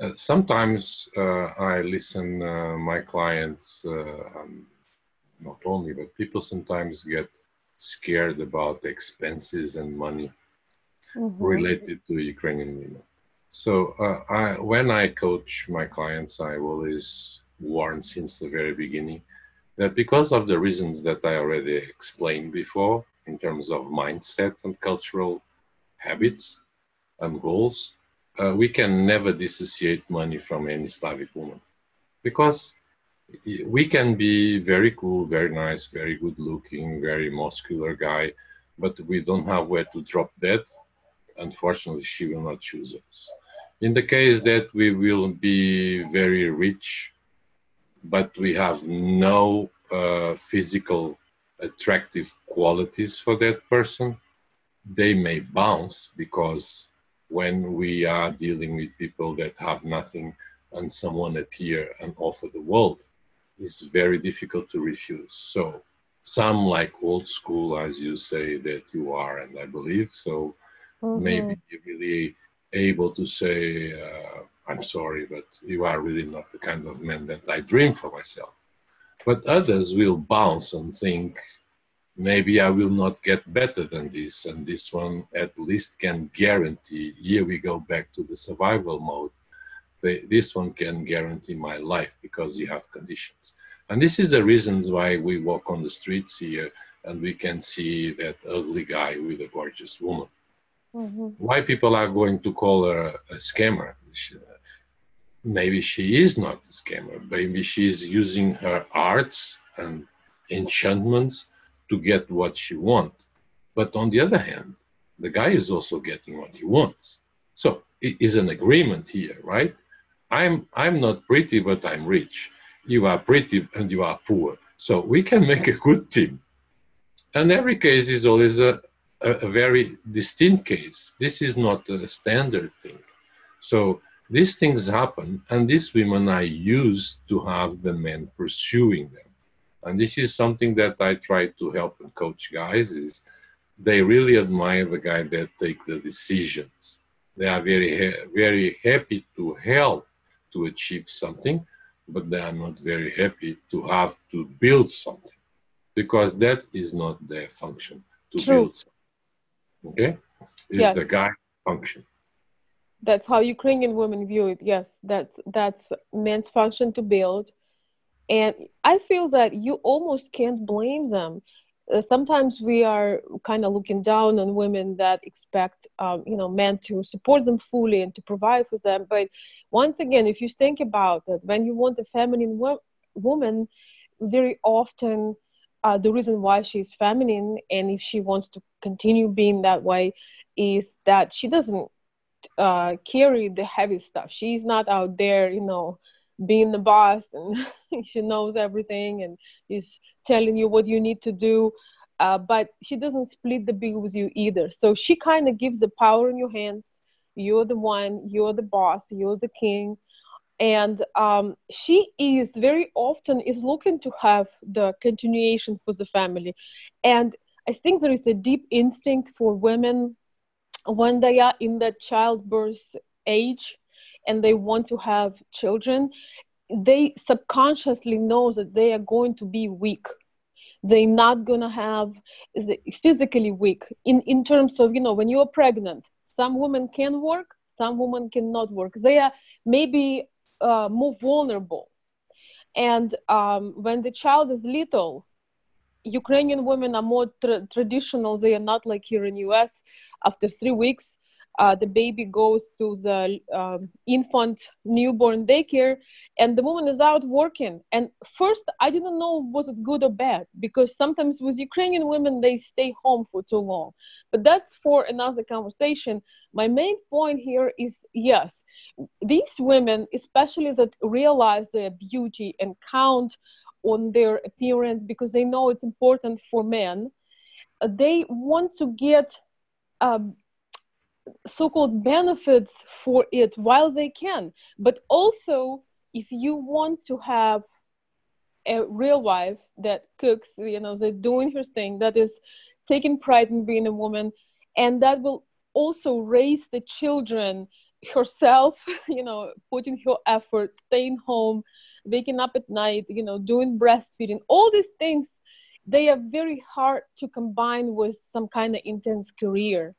Uh, sometimes uh, I listen uh, my clients, uh, um, not only, but people sometimes get scared about expenses and money mm-hmm. related to Ukrainian women. So uh, I, when I coach my clients, I always warn since the very beginning that because of the reasons that I already explained before in terms of mindset and cultural habits and goals, uh, we can never dissociate money from any Slavic woman because we can be very cool, very nice, very good looking, very muscular guy, but we don't have where to drop that. Unfortunately, she will not choose us. In the case that we will be very rich, but we have no uh, physical attractive qualities for that person, they may bounce because when we are dealing with people that have nothing and someone appear and offer the world, it's very difficult to refuse. So some like old school, as you say that you are, and I believe so. Mm-hmm. Maybe really able to say, uh, I'm sorry, but you are really not the kind of man that I dream for myself. But others will bounce and think, maybe I will not get better than this, and this one at least can guarantee. Here we go back to the survival mode. This one can guarantee my life because you have conditions. And this is the reasons why we walk on the streets here and we can see that ugly guy with a gorgeous woman Mm-hmm. Why people are going to call her a scammer? She, maybe she is not a scammer. Maybe she is using her arts and enchantments to get what she wants. But on the other hand, the guy is also getting what he wants. So it is an agreement here, right? I'm I'm not pretty, but I'm rich. You are pretty and you are poor. So we can make a good team. And every case is always a, a, a very distinct case. This is not a standard thing. So these things happen, and these women are used to have the men pursuing them. And this is something that I try to help and coach guys is they really admire the guy that take the decisions. They are very, very happy to help to achieve something, but they are not very happy to have to build something because that is not their function to True. build something. Okay? Is yes. the guy function. That's how Ukrainian women view it. Yes, that's that's men's function to build. And I feel that you almost can't blame them. Uh, sometimes we are kind of looking down on women that expect um, you know men to support them fully and to provide for them but once again if you think about it when you want a feminine wo- woman very often uh, the reason why she's feminine and if she wants to continue being that way is that she doesn't uh, carry the heavy stuff. She's not out there, you know, being the boss and she knows everything and is telling you what you need to do. Uh, but she doesn't split the bill with you either. So she kind of gives the power in your hands. You're the one, you're the boss, you're the king and um, she is very often is looking to have the continuation for the family and i think there is a deep instinct for women when they are in that childbirth age and they want to have children they subconsciously know that they are going to be weak they're not going to have physically weak in in terms of you know when you're pregnant some women can work some women cannot work they are maybe uh, more vulnerable. And um, when the child is little, Ukrainian women are more tra- traditional. They are not like here in US. After three weeks, uh, the baby goes to the um, infant newborn daycare and the woman is out working. And first i didn't know was it good or bad because sometimes with ukrainian women they stay home for too long. But that's for another conversation. My main point here is yes these women especially that realize their beauty and count on their appearance because they know it's important for men they want to get um, so-called benefits for it while they can but also if you want to have a real wife that cooks you know that doing her thing that is taking pride in being a woman and that will also raise the children herself, you know, putting her effort, staying home, waking up at night, you know, doing breastfeeding, all these things, they are very hard to combine with some kind of intense career.